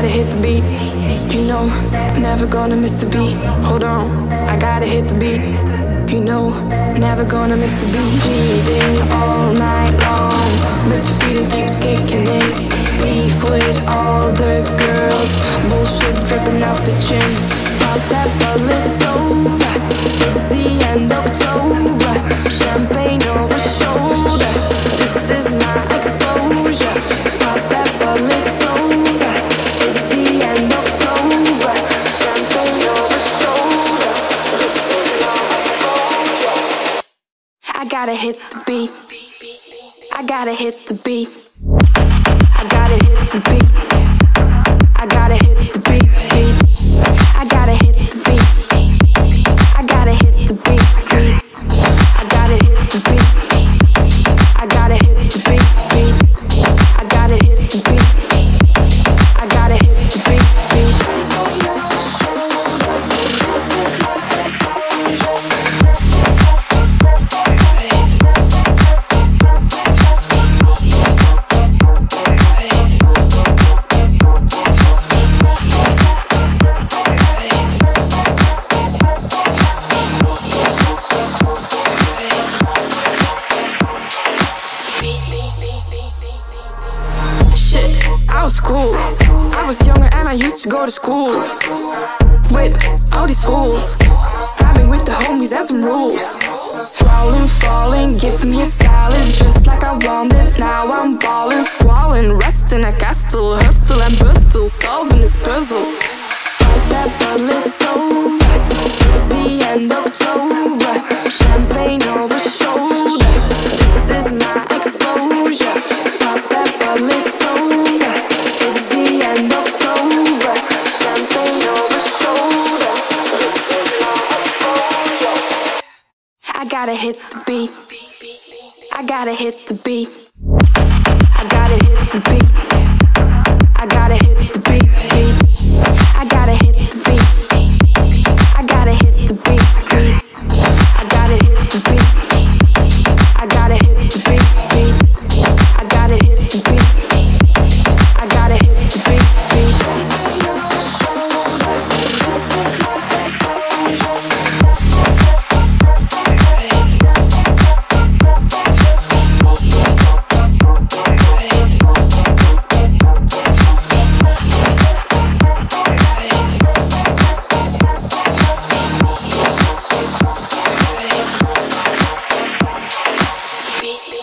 gotta hit the beat. You know, never gonna miss the beat. Hold on, I gotta hit the beat. You know, never gonna miss the beat. Cheating all night long, but the feeling keeps kicking in. Beef with all the girls, bullshit dripping off the chin. I gotta hit the beat. I gotta hit the beat. Cool. I was younger and I used to go to school with all these fools. Vibing with the homies and some rules. Falling, falling, give me a salad just like I wanted. Now I'm balling, squalling, resting a castle, hustle and bustle, solving this puzzle. Gotta hit the beat. I gotta hit the beat. I gotta hit the beat.